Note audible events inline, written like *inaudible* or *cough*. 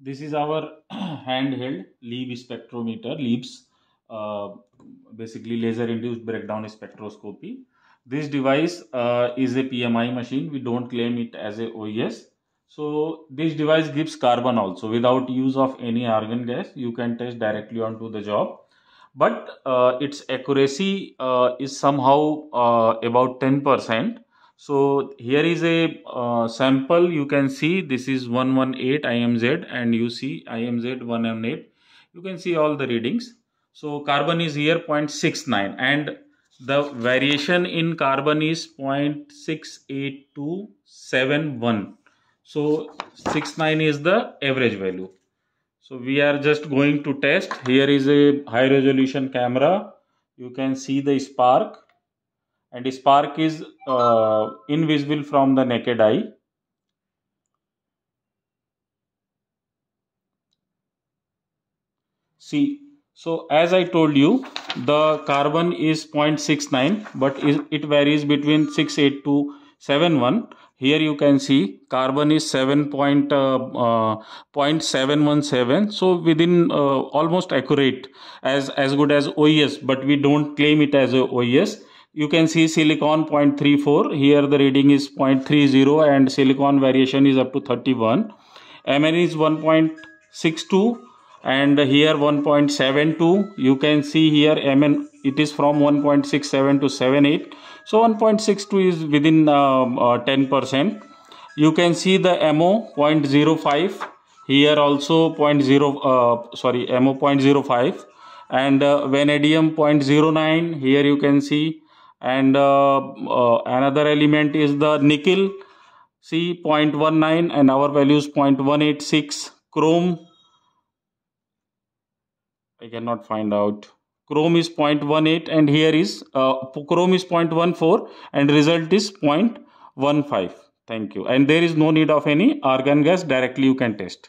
This is our *clears throat* handheld LIBS spectrometer, LIBS uh, basically laser induced breakdown spectroscopy. This device uh, is a PMI machine. We don't claim it as a OES. So this device gives carbon also without use of any argon gas. You can test directly onto the job. But uh, its accuracy uh, is somehow uh, about 10% so here is a uh, sample. You can see this is 118 IMZ and you see IMZ 118 you can see all the readings. So carbon is here 0.69 and the variation in carbon is 0.68271 so 69 is the average value. So we are just going to test. Here is a high resolution camera. You can see the spark and spark is uh, invisible from the naked eye. See, so as I told you, the carbon is 0.69, but it varies between 68 to 71. Here you can see carbon is 7 point, uh, uh, 0.717. So within uh, almost accurate as, as good as OES, but we don't claim it as a OES you can see silicon 0.34 here the reading is 0.30 and silicon variation is up to 31 mn is 1.62 and here 1.72 you can see here mn it is from 1.67 to 78 so 1.62 is within 10% uh, uh, you can see the mo 0.05 here also 0.0 uh, sorry mo 0.05 and uh, vanadium 0.09 here you can see and uh, uh, another element is the nickel C 0.19 and our value is 0.186 chrome. I cannot find out. Chrome is 0.18 and here is uh, chrome is 0.14 and result is 0.15 thank you. And there is no need of any argon gas. Directly you can test